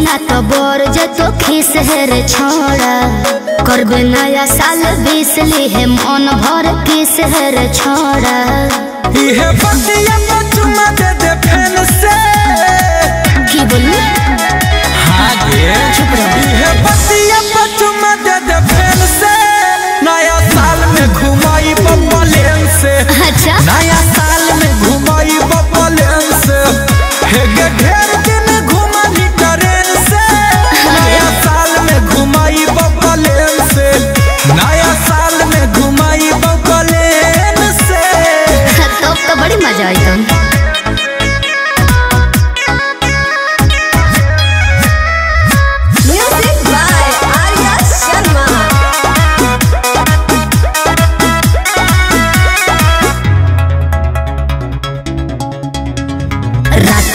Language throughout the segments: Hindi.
ना तो बोर जे तो खीस है रे छोड़ा। करबे नया साल बीस ली है मन भर किस है रे छोड़ा। इहे बतिया में चुमा दे दे फ़ैन से। की बोली हाँ गे। चुप रहो। इहे बतिया में चुमा दे दे फ़ैन से। नया साल में घुमाई बबलेन से। अच्छा। नया साल में घुमाई बबलेन से। हे गे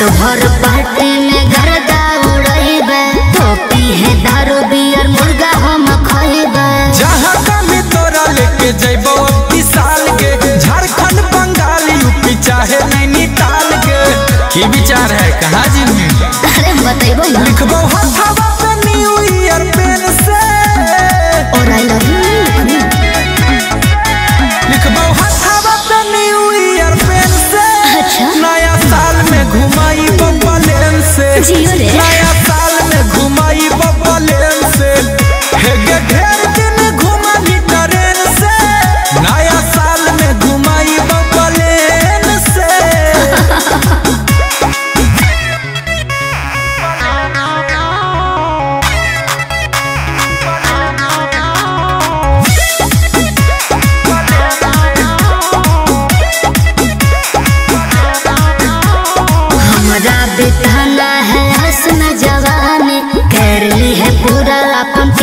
रात पार्टी में गर्दा उड़ैबे। टोपी है दारू बियर मुर्गा हम जहाँ कमी तोरा लेके जैबो अब साल के झारखंड बंगाल यूपी चाहे नैनीताल के की विचार है कहा जी अरे लिखबो Buddha la pam